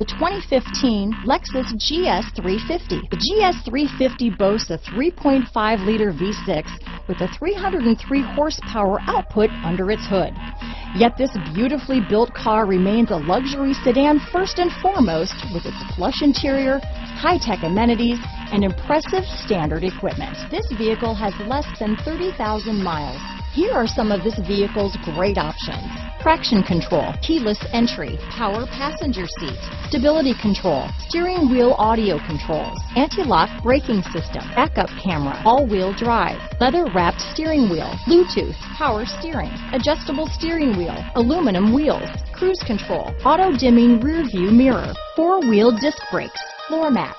The 2015 Lexus GS350. The GS350 boasts a 3.5-liter V6 with a 303 horsepower output under its hood. Yet this beautifully built car remains a luxury sedan first and foremost with its plush interior, high-tech amenities, and impressive standard equipment. This vehicle has less than 30,000 miles. Here are some of this vehicle's great options. Traction control, keyless entry, power passenger seat, stability control, steering wheel audio controls, anti-lock braking system, backup camera, all-wheel drive, leather wrapped steering wheel, Bluetooth, power steering, adjustable steering wheel, aluminum wheels, cruise control, auto dimming rear view mirror, four-wheel disc brakes, floor mats,